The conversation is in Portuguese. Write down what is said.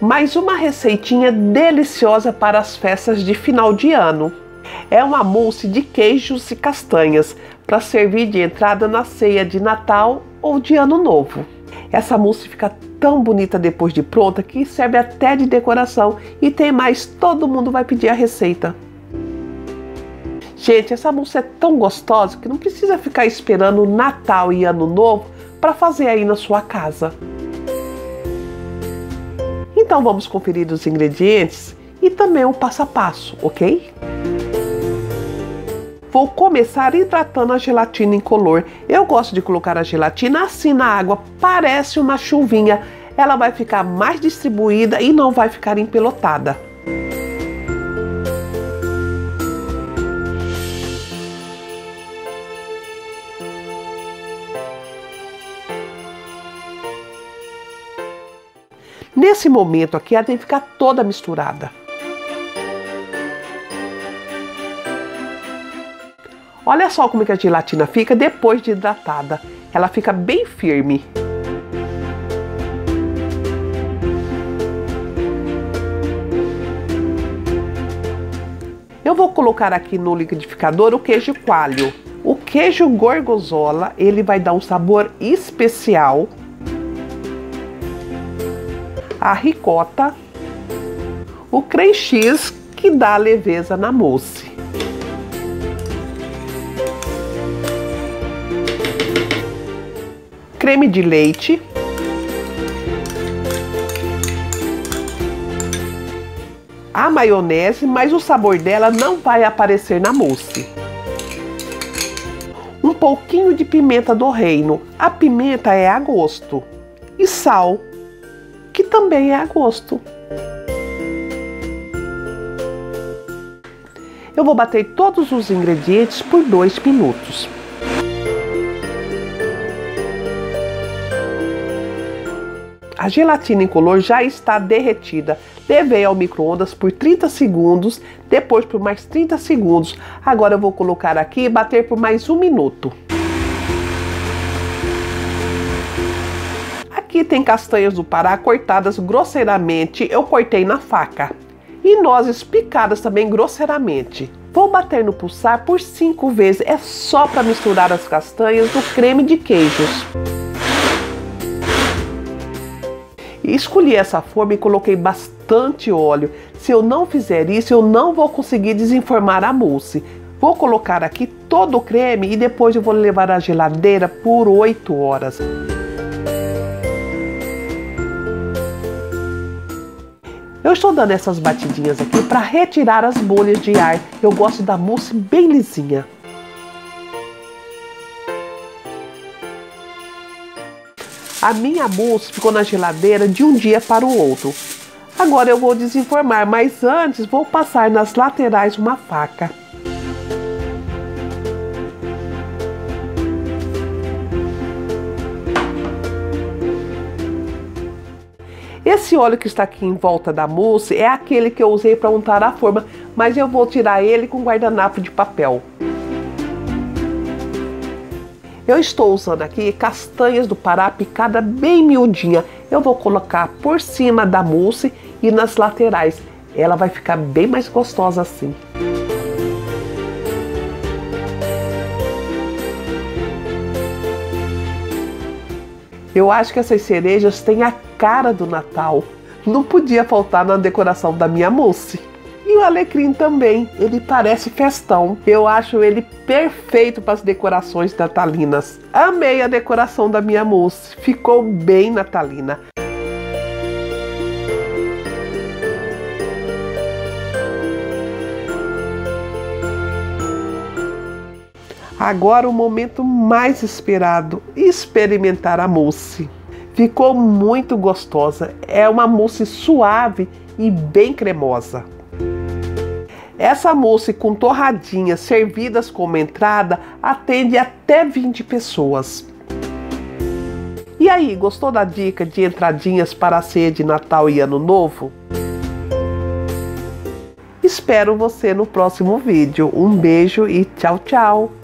mais uma receitinha deliciosa para as festas de final de ano. É uma mousse de queijos e castanhas para servir de entrada na ceia de Natal ou de Ano Novo. Essa mousse fica tão bonita depois de pronta que serve até de decoração e tem mais, todo mundo vai pedir a receita. Gente, essa mousse é tão gostosa que não precisa ficar esperando Natal e Ano Novo para fazer aí na sua casa. Então vamos conferir os ingredientes e também o passo a passo, ok? Vou começar hidratando a gelatina incolor. Eu gosto de colocar a gelatina assim na água, parece uma chuvinha. Ela vai ficar mais distribuída e não vai ficar empelotada. Nesse momento aqui, ela tem que ficar toda misturada. Olha só como que a gelatina fica depois de hidratada. Ela fica bem firme. Eu vou colocar aqui no liquidificador o queijo coalho. O queijo gorgonzola, ele vai dar um sabor especial a ricota, o creme cheese que dá leveza na mousse. Creme de leite. A maionese, mas o sabor dela não vai aparecer na mousse. Um pouquinho de pimenta do reino. A pimenta é a gosto. E sal que também é a gosto. Eu vou bater todos os ingredientes por dois minutos. A gelatina incolor já está derretida. Levei ao micro-ondas por 30 segundos, depois por mais 30 segundos. Agora eu vou colocar aqui e bater por mais um minuto. Aqui tem castanhas do Pará cortadas grosseiramente, eu cortei na faca. E nozes picadas também grosseiramente. Vou bater no pulsar por cinco vezes, é só para misturar as castanhas no creme de queijos. Escolhi essa forma e coloquei bastante óleo. Se eu não fizer isso, eu não vou conseguir desenformar a mousse. Vou colocar aqui todo o creme e depois eu vou levar à geladeira por 8 horas. Eu estou dando essas batidinhas aqui para retirar as bolhas de ar. Eu gosto da mousse bem lisinha. A minha mousse ficou na geladeira de um dia para o outro. Agora eu vou desenformar, mas antes vou passar nas laterais uma faca. Esse óleo que está aqui em volta da mousse é aquele que eu usei para untar a forma, mas eu vou tirar ele com guardanapo de papel. Eu estou usando aqui castanhas do Pará picada bem miudinha. Eu vou colocar por cima da mousse e nas laterais. Ela vai ficar bem mais gostosa assim. Eu acho que essas cerejas têm a cara do Natal. Não podia faltar na decoração da minha mousse. E o alecrim também, ele parece festão. Eu acho ele perfeito para as decorações natalinas. Amei a decoração da minha mousse, ficou bem natalina. Agora o momento mais esperado, experimentar a mousse. Ficou muito gostosa, é uma mousse suave e bem cremosa. Essa mousse com torradinhas servidas como entrada atende até 20 pessoas. E aí, gostou da dica de entradinhas para a ceia de Natal e Ano Novo? Espero você no próximo vídeo. Um beijo e tchau, tchau!